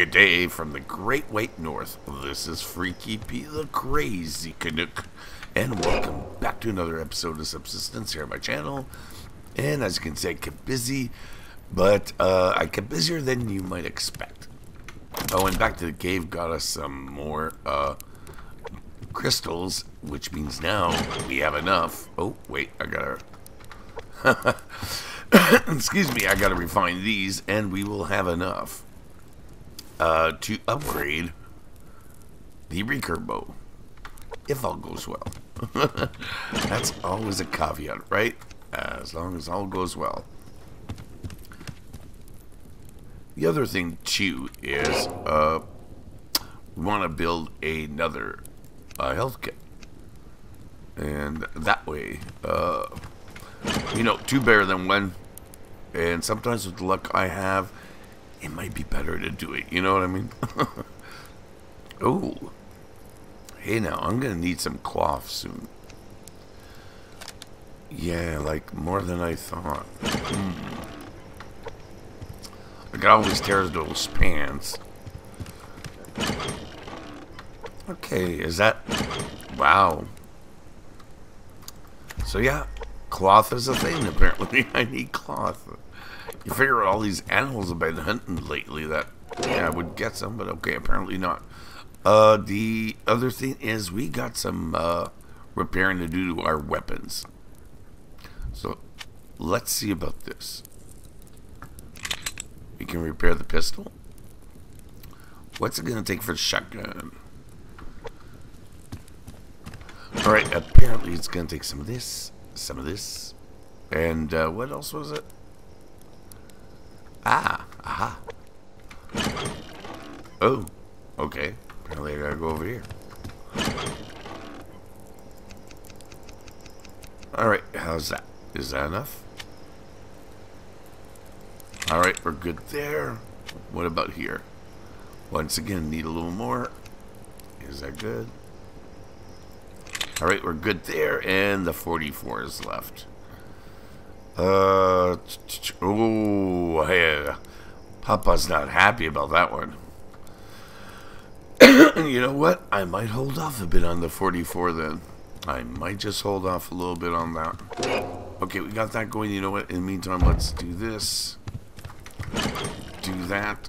Good day from the Great White North. This is Freaky P, the Crazy Canuck, and welcome back to another episode of Subsistence here on my channel. And as you can see, I kept busy, but uh, I kept busier than you might expect. Oh, and back to the cave got us some more uh, crystals, which means now we have enough. Oh, wait, I gotta... Excuse me, I gotta refine these, and we will have enough uh, to upgrade the recurve bow, if all goes well. That's always a caveat, right? As long as all goes well. The other thing, too, is uh, we want to build another uh, health kit. And that way, uh, you know, two better than one. And sometimes with the luck I have, it might be better to do it. You know what I mean? oh. Hey, now, I'm going to need some cloth soon. Yeah, like more than I thought. Hmm. I got all these tears those pants. Okay, is that... Wow. So yeah, cloth is a thing apparently. I need cloth. You figure all these animals have been hunting lately that, yeah, I would get some, but okay, apparently not. Uh, the other thing is we got some, uh, repairing to do to our weapons. So, let's see about this. We can repair the pistol. What's it going to take for the shotgun? Alright, apparently it's going to take some of this, some of this, and uh, what else was it? Ah, aha. Oh, okay. Apparently I gotta go over here. Alright, how's that? Is that enough? Alright, we're good there. What about here? Once again, need a little more. Is that good? Alright, we're good there, and the 44 is left. Uh, oh, hey, Papa's not happy about that one. you know what? I might hold off a bit on the 44 then. I might just hold off a little bit on that. Okay, we got that going. You know what? In the meantime, let's do this. Do that.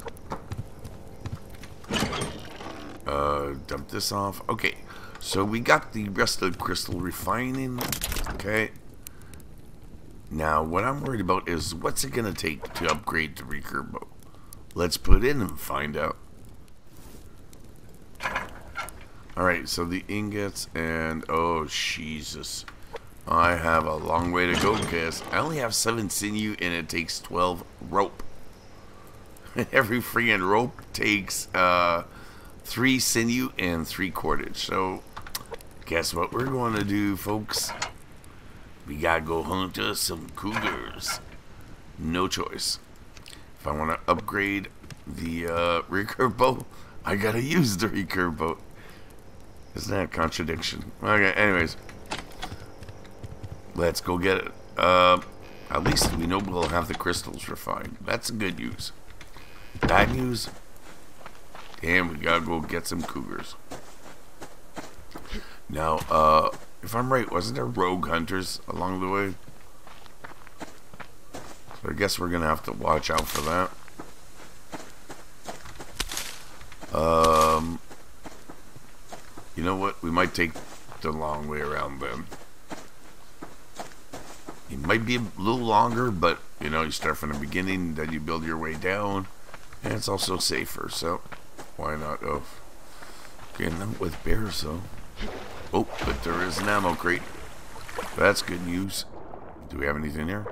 Uh, dump this off. Okay, so we got the rest of the crystal refining. Okay. Now, what I'm worried about is what's it going to take to upgrade the recurve bow? Let's put in and find out. Alright, so the ingots and... Oh, Jesus. I have a long way to go, guys. I only have 7 sinew and it takes 12 rope. Every freaking rope takes uh, 3 sinew and 3 cordage. So, guess what we're going to do, folks? We gotta go hunt us some cougars. No choice. If I want to upgrade the uh, recurve bow, I gotta use the recurve bow. Isn't that a contradiction? Okay, anyways. Let's go get it. Uh, at least we know we'll have the crystals refined. That's good news. Bad news? Damn, we gotta go get some cougars. Now, uh, if I'm right, wasn't there rogue hunters along the way? So I guess we're going to have to watch out for that. Um, you know what? We might take the long way around then. It might be a little longer, but, you know, you start from the beginning, then you build your way down. And it's also safer, so why not? Oh, okay, not with bears, though. Oh, but there is an ammo crate. That's good news. Do we have anything here?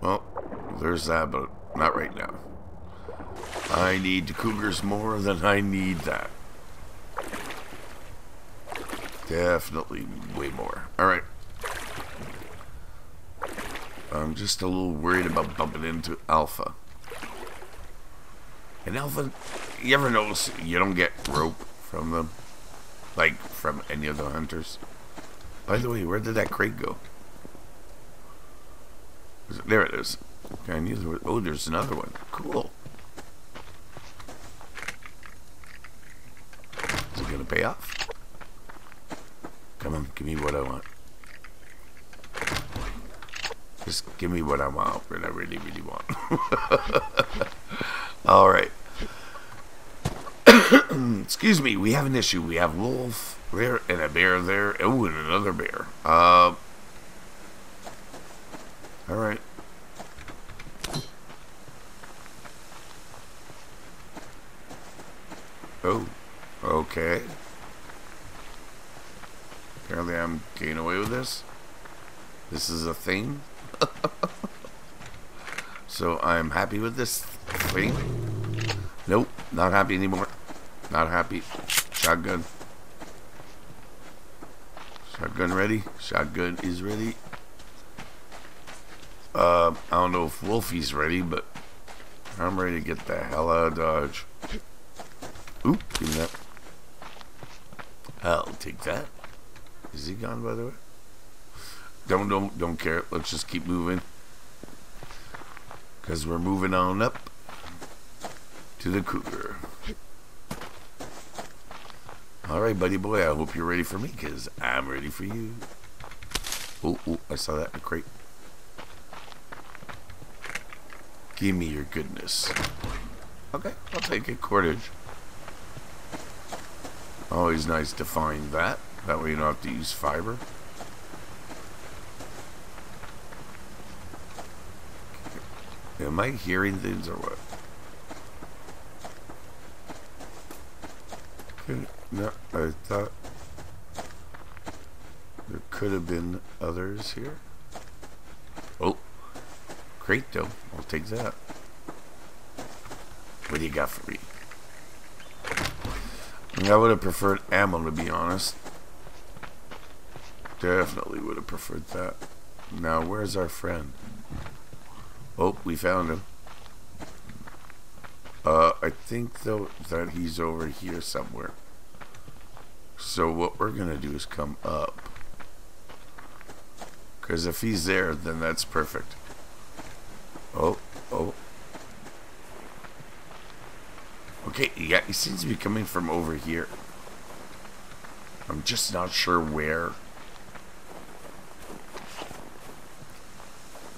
Well, there's that, but not right now. I need cougars more than I need that. Definitely way more. Alright. I'm just a little worried about bumping into Alpha. And Alpha, you ever notice you don't get rope from them? Like, from any of the hunters. By the way, where did that crate go? There it is. Okay, I knew there was... Oh, there's another one. Cool. Is it going to pay off? Come on, give me what I want. Just give me what I want, what I really, really want. Alright. Excuse me, we have an issue. We have wolf there and a bear there. Oh, and another bear. Uh, all right. Oh, okay. Apparently I'm getting away with this. This is a thing. so I'm happy with this thing. Nope, not happy anymore. Not happy. Shotgun. Shotgun ready? Shotgun is ready. Uh, I don't know if Wolfie's ready, but I'm ready to get the hell out of Dodge. Oop, give me that. I'll take that. Is he gone, by the way? Don't, don't, don't care. Let's just keep moving. Because we're moving on up to the cougar. Alright, buddy boy, I hope you're ready for me, because I'm ready for you. Oh, oh, I saw that in a crate. Give me your goodness. Okay, I'll take it. Cordage. Always nice to find that. That way you don't have to use fiber. Am I hearing things or what? No, I thought there could have been others here. Oh, great though. I'll take that. What do you got for me? I would have preferred ammo to be honest. Definitely would have preferred that. Now, where's our friend? Oh, we found him. Uh, I think though that he's over here somewhere. So what we're gonna do is come up. Because if he's there, then that's perfect. Oh, oh. Okay, yeah, he seems to be coming from over here. I'm just not sure where.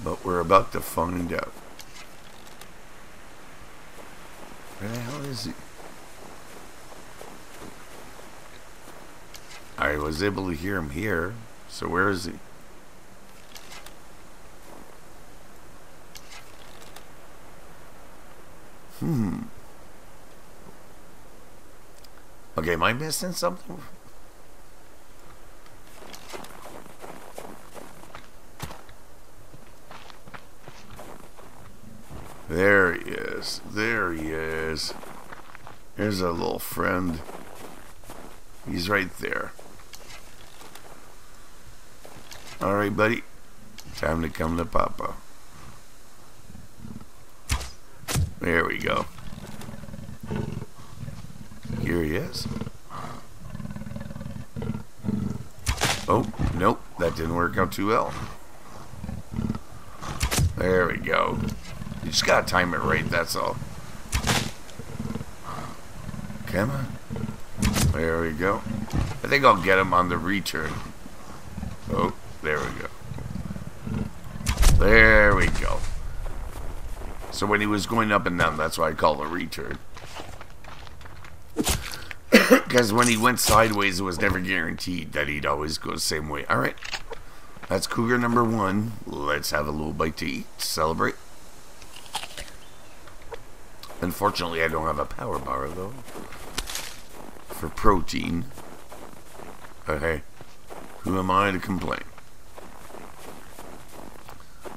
But we're about to find out. Where the hell is he? Was able to hear him here. So where is he? Hmm. Okay, am I missing something? There he is. There he is. Here's a little friend. He's right there. Alright, buddy. Time to come to Papa. There we go. Here he is. Oh, nope. That didn't work out too well. There we go. You just gotta time it right, that's all. Come on. There we go. I think I'll get him on the return. Oh, there we go. There we go. So when he was going up and down, that's why I call it a return. Because when he went sideways, it was never guaranteed that he'd always go the same way. Alright. That's cougar number one. Let's have a little bite to eat. to Celebrate. Unfortunately, I don't have a power bar, though. For protein. Hey, who am I to complain?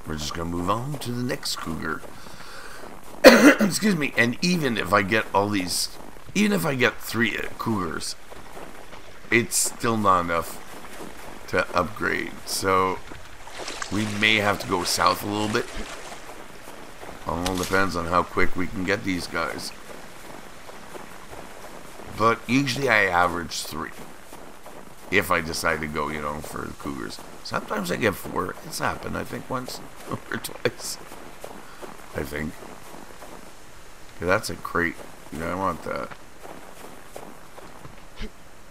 We're just going to move on to the next cougar. Excuse me. And even if I get all these, even if I get three uh, cougars, it's still not enough to upgrade. So we may have to go south a little bit. All depends on how quick we can get these guys. But usually I average three. If I decide to go, you know, for the Cougars. Sometimes I get four. It's happened, I think, once or twice. I think. Yeah, that's a crate. Yeah, I want that.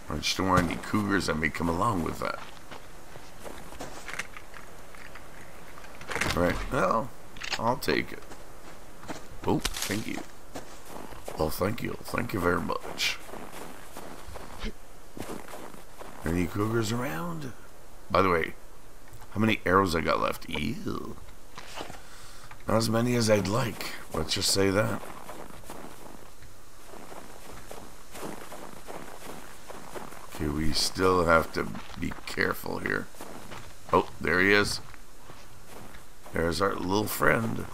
I just don't want any cougars that may come along with that. Right, well, I'll take it. Oh, thank you. Well, thank you. Thank you very much. Any cougars around? By the way, how many arrows I got left? Ew. Not as many as I'd like. Let's just say that. Okay, we still have to be careful here. Oh, there he is. There's our little friend.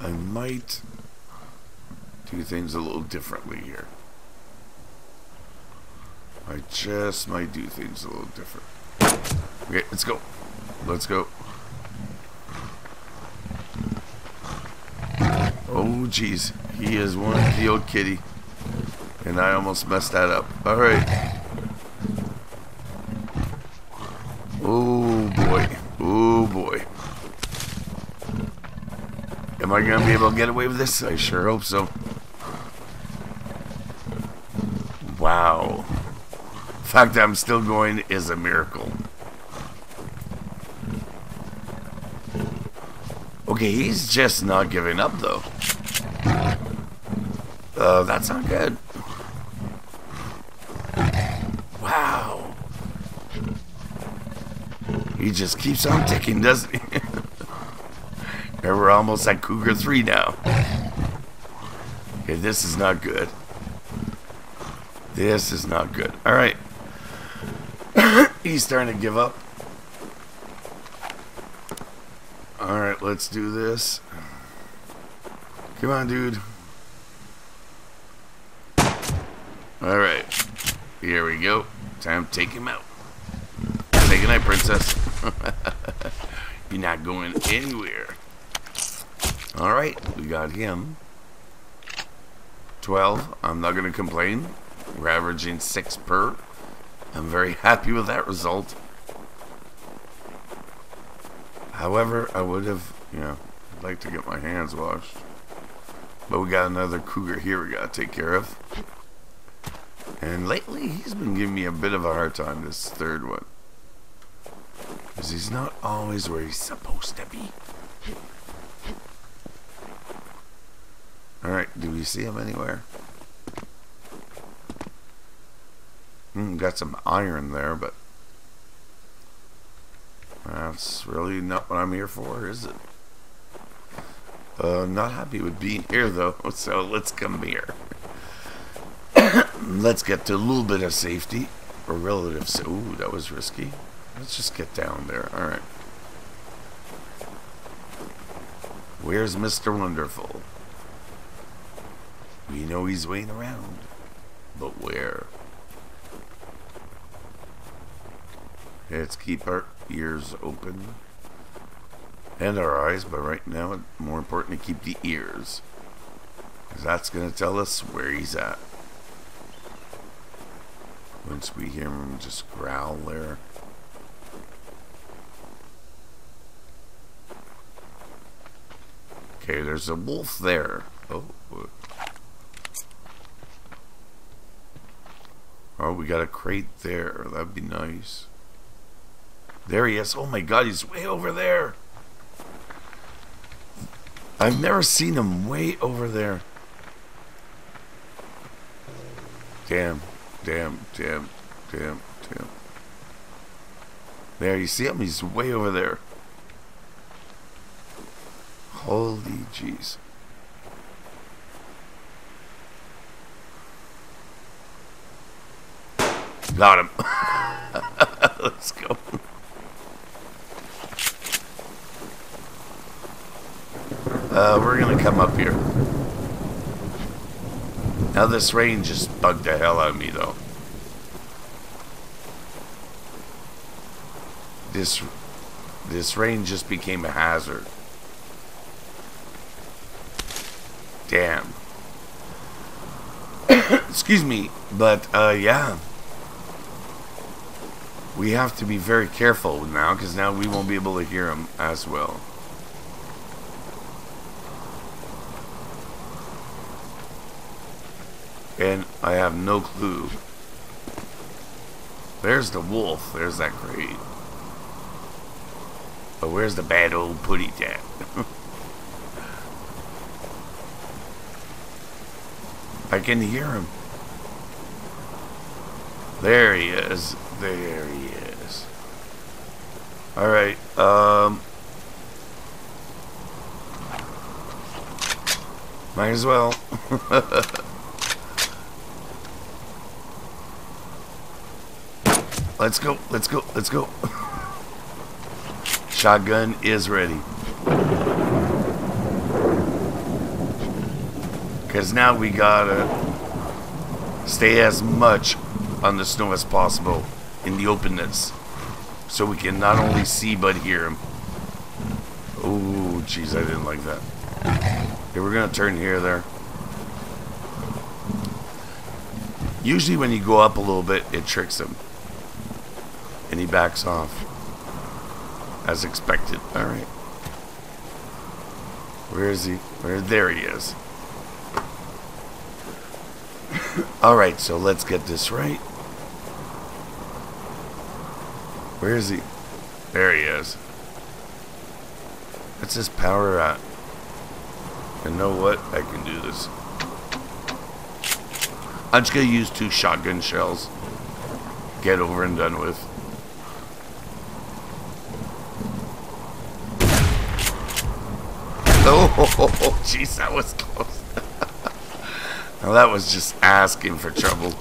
I might do things a little differently here. I just might do things a little different. Okay, let's go. Let's go. Oh, jeez. He is one the old kitty. And I almost messed that up. Alright. Oh, boy. Oh, boy. Am I going to be able to get away with this? I sure hope so. Wow. The fact that I'm still going is a miracle. Okay, he's just not giving up, though. Uh, that's not good. Wow. He just keeps on ticking, doesn't he? and we're almost at Cougar 3 now. Okay, this is not good. This is not good. Alright. He's starting to give up. Alright, let's do this. Come on, dude. Alright. Here we go. Time to take him out. Say goodnight, princess. You're not going anywhere. Alright, we got him. 12. I'm not going to complain. We're averaging 6 per. I'm very happy with that result. However, I would have, you know, I'd like to get my hands washed. But we got another cougar here we got to take care of. And lately, he's been giving me a bit of a hard time, this third one. Because he's not always where he's supposed to be. Alright, do we see him anywhere? Hmm, got some iron there, but that's really not what I'm here for, is it? Uh, not happy with being here, though, so let's come here. Let's get to a little bit of safety. Or relative... Ooh, that was risky. Let's just get down there. Alright. Where's Mr. Wonderful? We know he's waiting around. But where? Let's keep our ears open. And our eyes, but right now, more important to keep the ears. Because that's going to tell us where he's at. Once we hear him just growl there. Okay, there's a wolf there. Oh. Uh. Oh, we got a crate there. That'd be nice. There he is. Oh my god, he's way over there. I've never seen him way over there. Damn, damn, damn, damn, damn. There, you see him? He's way over there. Holy jeez. Got him. Let's go. Uh, we're gonna come up here. Now this rain just bugged the hell out of me though. This this rain just became a hazard. Damn. Excuse me, but uh yeah. We have to be very careful now because now we won't be able to hear him as well. And I have no clue. There's the wolf. There's that crate. But where's the bad old putty tat? I can hear him. There he is. There he is. Alright, um... Might as well. let's go, let's go, let's go. Shotgun is ready. Because now we gotta stay as much on the snow as possible in the openness. So we can not only see but hear him. Oh, jeez, I didn't like that. Okay, we're gonna turn here there. Usually when you go up a little bit, it tricks him. And backs off. As expected. Alright. Where is he? Where? There he is. Alright, so let's get this right. Where is he? There he is. What's his power at? You know what? I can do this. I'm just to use two shotgun shells. Get over and done with. Oh, jeez, that was close. well, that was just asking for trouble.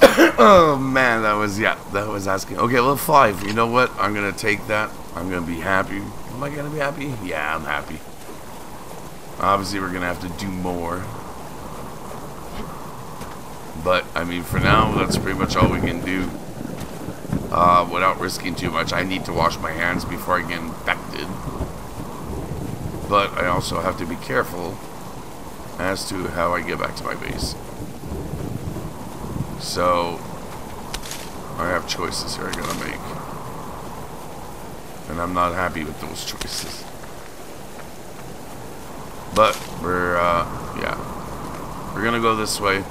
oh, man, that was, yeah, that was asking. Okay, well, five. You know what? I'm going to take that. I'm going to be happy. Am I going to be happy? Yeah, I'm happy. Obviously, we're going to have to do more. But, I mean, for now, that's pretty much all we can do. Uh, without risking too much. I need to wash my hands before I infected but I also have to be careful as to how I get back to my base. So, I have choices here I gotta make. And I'm not happy with those choices. But, we're, uh, yeah. We're gonna go this way.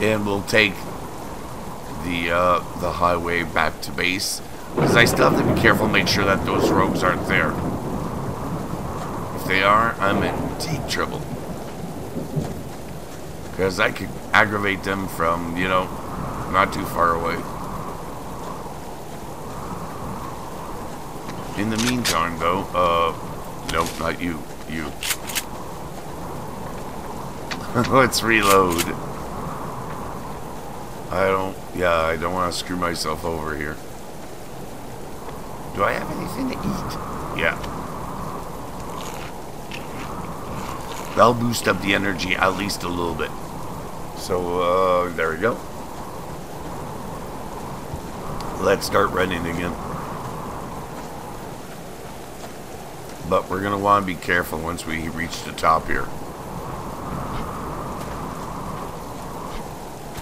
And we'll take the, uh, the highway back to base. Because I still have to be careful and make sure that those rogues aren't there they are, I'm in deep trouble. Because I could aggravate them from, you know, not too far away. In the meantime, though, uh, nope, not you, you. Let's reload. I don't, yeah, I don't want to screw myself over here. Do I have anything to eat? Yeah. That'll boost up the energy at least a little bit. So, uh, there we go. Let's start running again. But we're going to want to be careful once we reach the top here.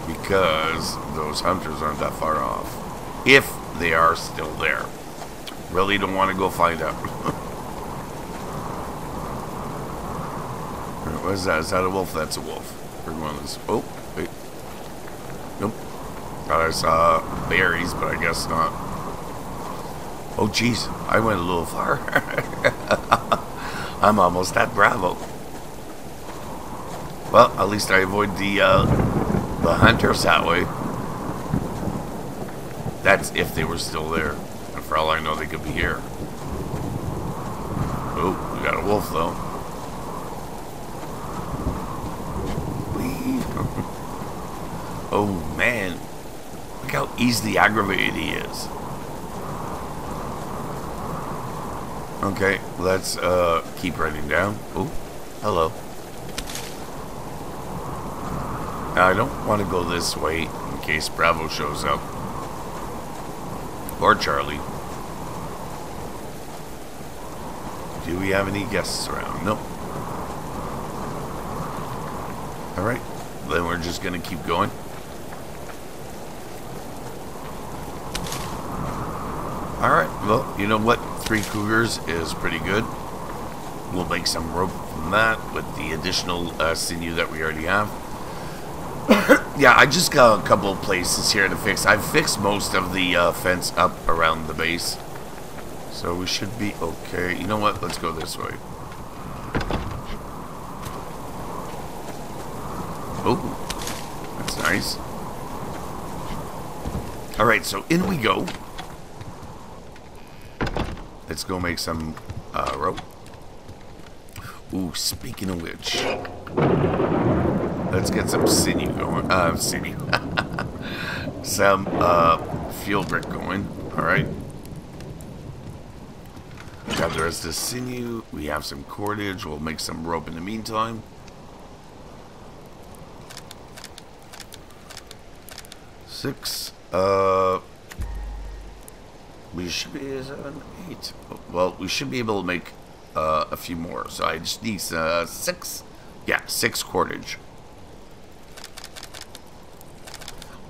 Because those hunters aren't that far off. If they are still there. Really don't want to go find out. What is that? Is that a wolf? That's a wolf. Where's one of those? Oh, wait. Nope. Thought I saw berries, but I guess not. Oh, jeez. I went a little far. I'm almost at Bravo. Well, at least I avoid the, uh, the hunters that way. That's if they were still there. And for all I know, they could be here. Oh, we got a wolf, though. Oh man, look how easily aggravated he is. Okay, let's uh, keep writing down. Oh, hello. I don't want to go this way in case Bravo shows up. Or Charlie. Do we have any guests around? Nope. Alright, then we're just going to keep going. Alright, well, you know what? Three cougars is pretty good. We'll make some rope from that with the additional uh, sinew that we already have. yeah, I just got a couple of places here to fix. I've fixed most of the uh, fence up around the base. So we should be okay. You know what? Let's go this way. Oh, that's nice. Alright, so in we go. Let's go make some uh, rope. Ooh, speaking of which, let's get some sinew going. Uh, sinew. some uh, fuel brick going. Alright. Got the rest of the sinew. We have some cordage. We'll make some rope in the meantime. Six. Uh, we should be seven, eight. Well, we should be able to make uh, a few more. So I just need uh, six. Yeah, six cordage.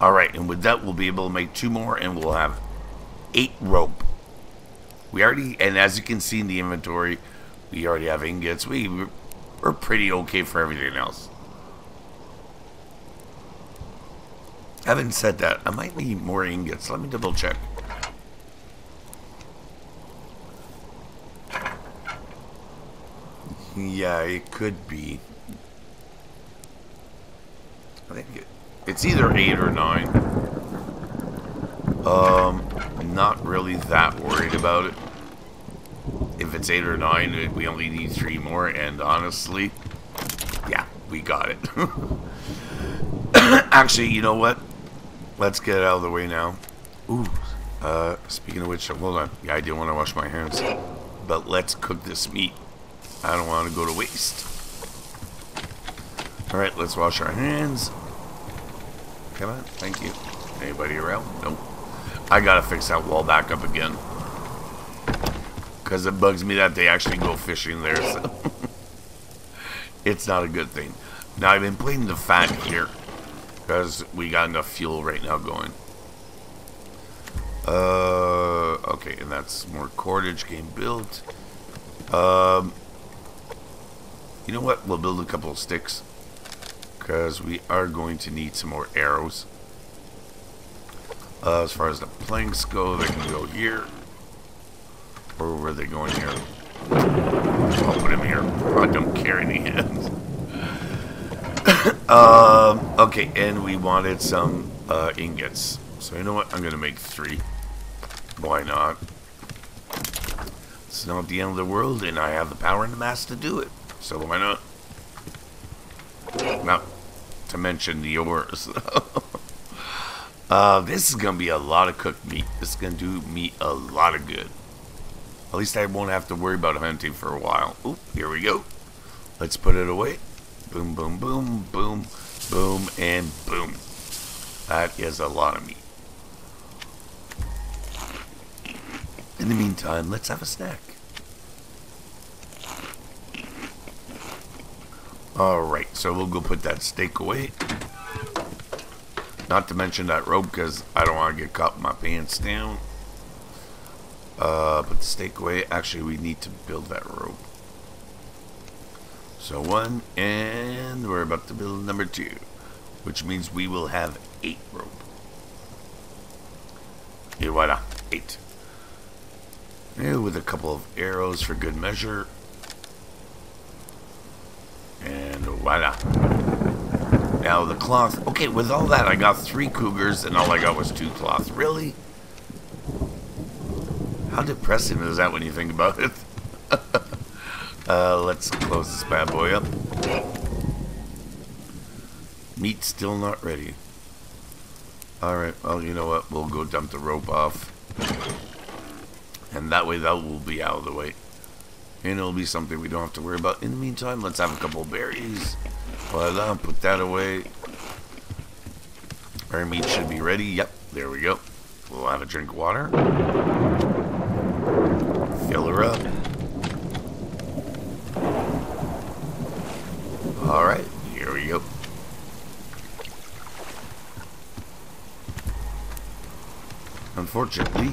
All right, and with that, we'll be able to make two more, and we'll have eight rope. We already, and as you can see in the inventory, we already have ingots. We we're pretty okay for everything else. Having said that, I might need more ingots. Let me double check. Yeah, it could be. I think it, it's either eight or nine. Um, not really that worried about it. If it's eight or nine, we only need three more, and honestly, yeah, we got it. Actually, you know what? Let's get out of the way now. Ooh, uh, speaking of which, hold on. Yeah, I do want to wash my hands. But let's cook this meat. I don't want to go to waste. Alright, let's wash our hands. Come on, thank you. Anybody around? Nope. I gotta fix that wall back up again. Because it bugs me that they actually go fishing there, so. it's not a good thing. Now, I've been playing the fat here. Because we got enough fuel right now going. Uh, okay, and that's more cordage game built. Um, you know what? We'll build a couple of sticks. Because we are going to need some more arrows. Uh, as far as the planks go, they can go here. Or were they going here? I'll put them here. I don't care the end. um, okay, and we wanted some uh, ingots. So you know what? I'm going to make three. Why not? It's not the end of the world, and I have the power and the mass to do it. So why not? Not to mention the ores. uh, this is going to be a lot of cooked meat. This is going to do me a lot of good. At least I won't have to worry about hunting for a while. Oop, here we go. Let's put it away. Boom, boom, boom, boom, boom, and boom. That is a lot of meat. In the meantime, let's have a snack. Alright, so we'll go put that steak away. Not to mention that rope, because I don't want to get caught with my pants down. Uh, put the steak away. Actually, we need to build that rope. So one, and we're about to build number two, which means we will have eight rope. Et voila, eight. Yeah, with a couple of arrows for good measure. And voila. Now the cloth. Okay, with all that, I got three cougars, and all I got was two cloth. Really? How depressing is that when you think about it? uh, let's close this bad boy up. Meat still not ready. Alright, well, you know what? We'll go dump the rope off. And that way that will be out of the way. And it'll be something we don't have to worry about. In the meantime, let's have a couple berries. Voila, uh, put that away. Our meat should be ready. Yep, there we go. We'll have a drink of water. Fill her up. Alright, here we go. Unfortunately,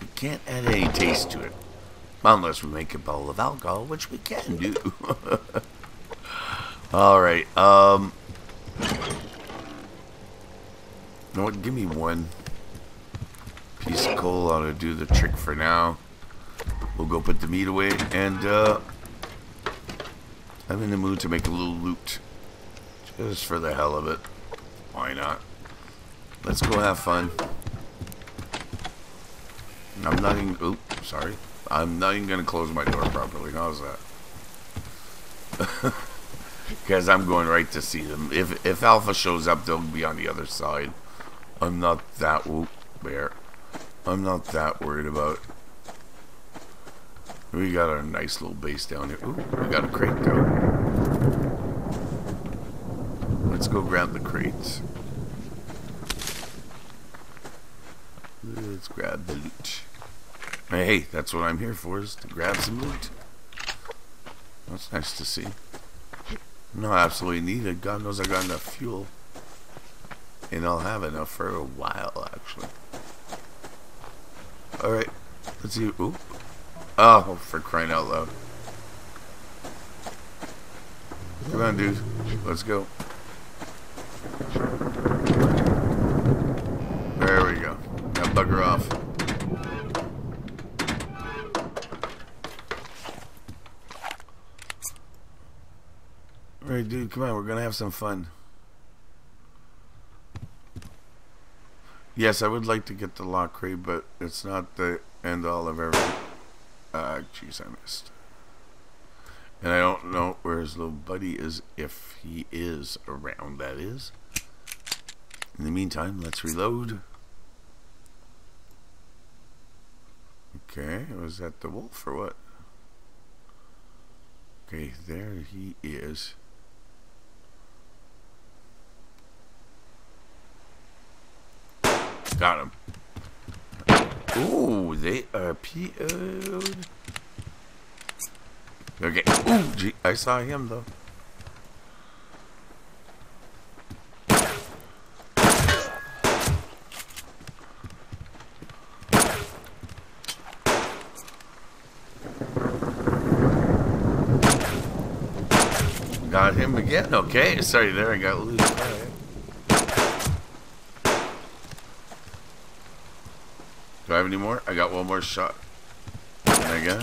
we can't add any taste to it. Unless we make a bottle of alcohol, which we can do. Alright, um... You know what, give me one piece of coal. I'll do the trick for now. We'll go put the meat away, and, uh... I'm in the mood to make a little loot. Just for the hell of it. Why not? Let's go have fun. I'm not even... Oop, sorry. I'm not even going to close my door properly. How's that? Because I'm going right to see them. If if Alpha shows up, they'll be on the other side. I'm not that... Whoop, bear. I'm not that worried about We got our nice little base down here. Ooh, we got a crate though. Let's go grab the crates. Let's grab the loot. Hey, that's what I'm here for, is to grab some loot. That's nice to see. No, absolutely needed. God knows I got enough fuel. And I'll have enough for a while, actually. Alright. Let's see. Ooh. Oh, for crying out loud. Come on, dude. Let's go. There we go. Now bugger off. Dude, come on, we're gonna have some fun. Yes, I would like to get the lock crate, but it's not the end all of everything. Ah, jeez, I missed. And I don't know where his little buddy is, if he is around, that is. In the meantime, let's reload. Okay, was that the wolf or what? Okay, there he is. Got him. Ooh, they are PO'd. Okay. Ooh, gee, I saw him though. Got him again. Okay, sorry there, I got loose. Do I have any more? I got one more shot. There you go.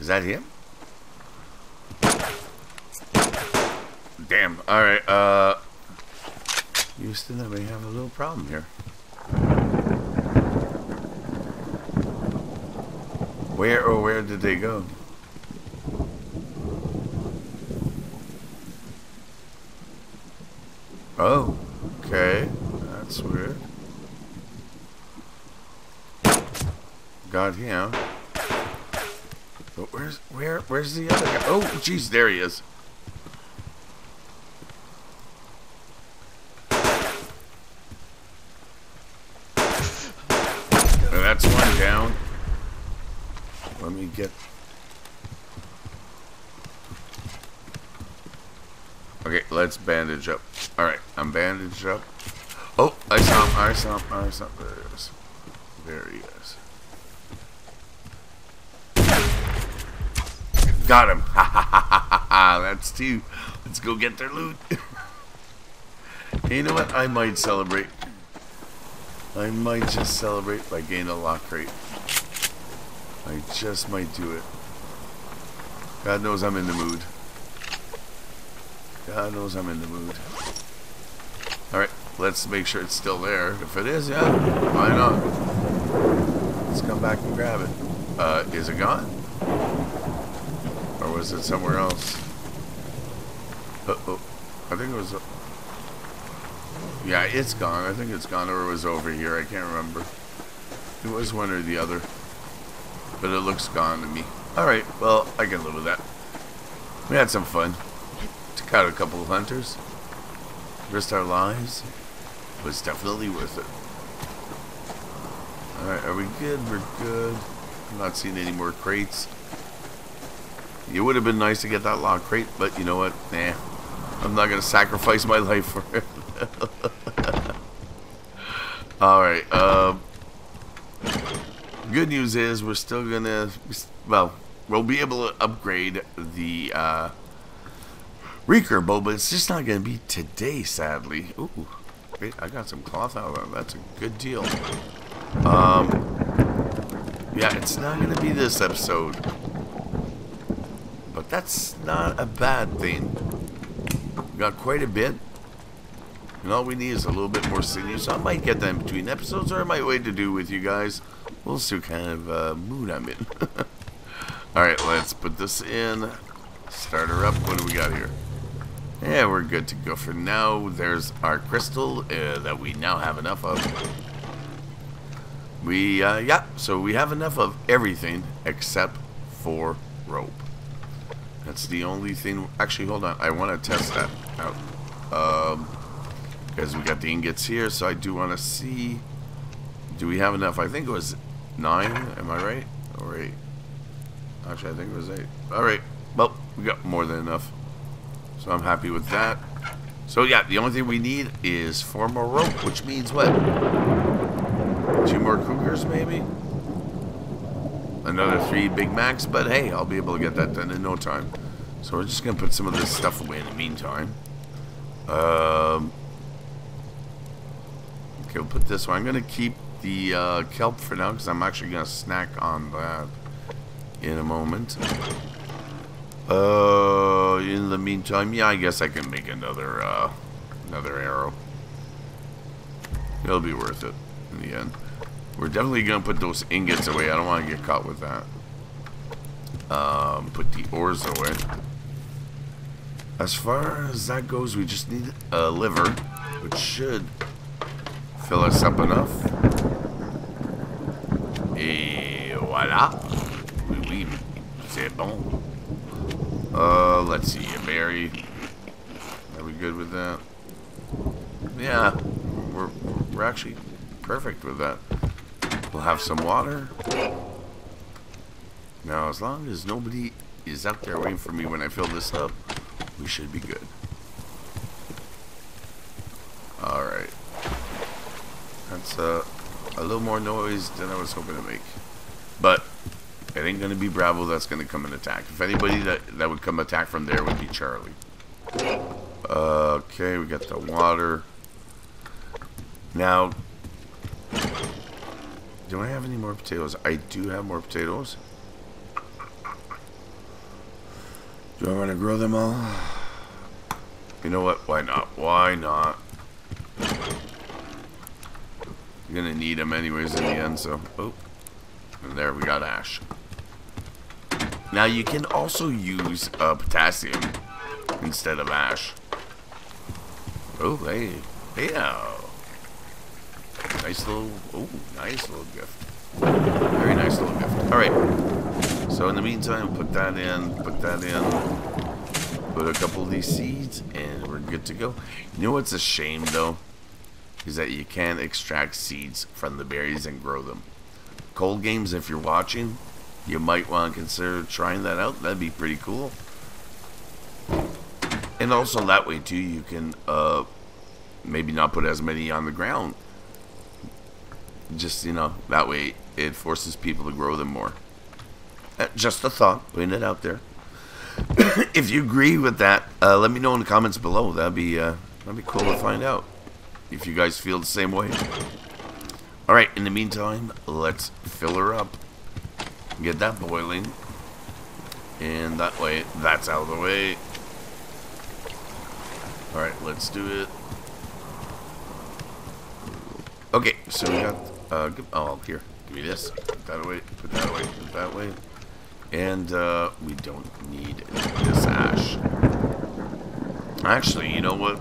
Is that him? Damn. Alright, uh... Houston, I may have a little problem here. Where or where did they go? Oh, okay. That's weird. Got him. But where's where where's the other guy? Oh, jeez, there he is. that's one down. Let me get. Okay, let's bandage up. All right, I'm bandaged up. Oh, I saw him. I saw him. I saw him. There he is. There he is. Got him. Ha ha ha ha ha. That's two. Let's go get their loot. you know what? I might celebrate. I might just celebrate by getting a lock crate. I just might do it. God knows I'm in the mood. God knows I'm in the mood. Alright, let's make sure it's still there. If it is, yeah, why not? Let's come back and grab it. Uh, is it gone? Was it somewhere else? Uh oh. I think it was. Yeah, it's gone. I think it's gone or it was over here. I can't remember. It was one or the other. But it looks gone to me. Alright, well, I can live with that. We had some fun. Took out a couple of hunters. Risked our lives. It was definitely worth it. Alright, are we good? We're good. I'm not seeing any more crates. It would have been nice to get that lock crate, but you know what? Nah. I'm not going to sacrifice my life for it. Alright, um... good news is we're still gonna, well, we'll be able to upgrade the uh, recurve bow, but it's just not gonna be today, sadly. Ooh, great! I got some cloth out of that. That's a good deal. Um, yeah, it's not gonna be this episode, but that's not a bad thing. We got quite a bit. And all we need is a little bit more sinew, so I might get that in between episodes, or I might wait to do with you guys. We'll see what kind of uh, mood I'm in. Alright, let's put this in. Start her up. What do we got here? Yeah, we're good to go for now. There's our crystal uh, that we now have enough of. We, uh, yeah, so we have enough of everything except for rope. That's the only thing. Actually, hold on. I want to test that out. Um, because we got the ingots here, so I do want to see. Do we have enough? I think it was nine. Am I right? Or eight? Actually, I think it was eight. All right. Well, we got more than enough. So I'm happy with that. So yeah, the only thing we need is four more rope, which means what? Two more cougars, maybe? Another three Big Macs, but hey, I'll be able to get that done in no time. So we're just going to put some of this stuff away in the meantime. Um, okay, we'll put this one. I'm going to keep the uh, kelp for now because I'm actually going to snack on that in a moment. Uh, in the meantime, yeah, I guess I can make another, uh, another arrow. It'll be worth it in the end. We're definitely going to put those ingots away. I don't want to get caught with that. Um, put the ores away. As far as that goes, we just need a liver, which should fill us up enough. Et voila. Oui, oui, c'est bon. Uh, let's see, a berry. Are we good with that? Yeah, we're, we're actually perfect with that. We'll have some water. Now, as long as nobody is out there waiting for me when I fill this up, we should be good. Alright. That's uh, a little more noise than I was hoping to make. But, it ain't going to be Bravo that's going to come and attack. If anybody that, that would come attack from there would be Charlie. Okay, we got the water. Now, do I have any more potatoes? I do have more potatoes. Do I want to grow them all? You know what? Why not? Why not? I'm gonna need them anyways in the end, so... Oh. And there, we got ash. Now, you can also use uh, potassium instead of ash. Oh, hey. Hey now. Nice little... Oh, nice little gift. Very nice little gift. Alright. So, in the meantime, put that in, put that in. Put a couple of these seeds, and we're good to go. You know what's a shame, though? Is that you can't extract seeds from the berries and grow them. Cold games, if you're watching, you might want to consider trying that out. That'd be pretty cool. And also that way too, you can uh, maybe not put as many on the ground. Just you know, that way it forces people to grow them more. Uh, just a thought, putting it out there. if you agree with that, uh, let me know in the comments below. That'd be uh, that'd be cool to find out. If you guys feel the same way. All right. In the meantime, let's fill her up. Get that boiling. And that way, that's out of the way. Alright, let's do it. Okay, so we got, uh, oh, here, give me this. Put that away, put that away, put that away. And, uh, we don't need this ash. Actually, you know what?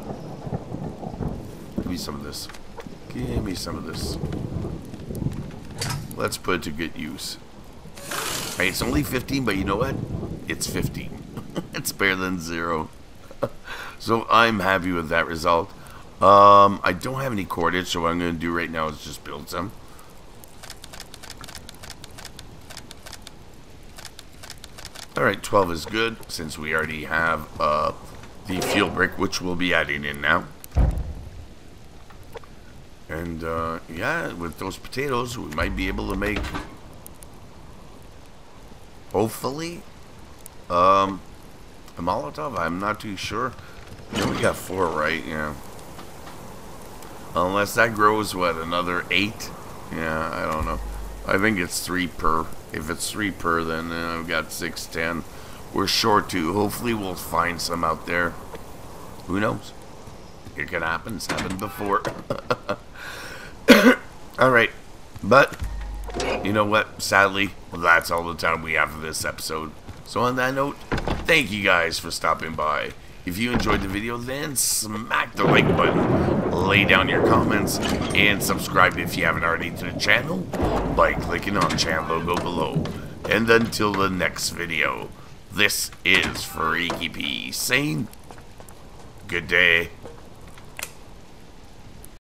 Give me some of this. Give me some of this. Let's put it to good use. Hey, it's only 15, but you know what? It's 15. it's better than zero. so I'm happy with that result. Um, I don't have any cordage, so what I'm going to do right now is just build some. Alright, 12 is good, since we already have uh, the fuel brick, which we'll be adding in now. And, uh, yeah, with those potatoes, we might be able to make Hopefully. Um, a Molotov? I'm not too sure. Yeah, we got four, right? Yeah. Unless that grows, what, another eight? Yeah, I don't know. I think it's three per. If it's three per, then uh, I've got six, ten. We're short two. Hopefully we'll find some out there. Who knows? It could happen. It's happened before. Alright. But, you know what? Sadly, that's all the time we have for this episode. So on that note, thank you guys for stopping by. If you enjoyed the video, then smack the like button, lay down your comments, and subscribe if you haven't already to the channel by clicking on channel logo below. And until the next video, this is Freaky P saying good day.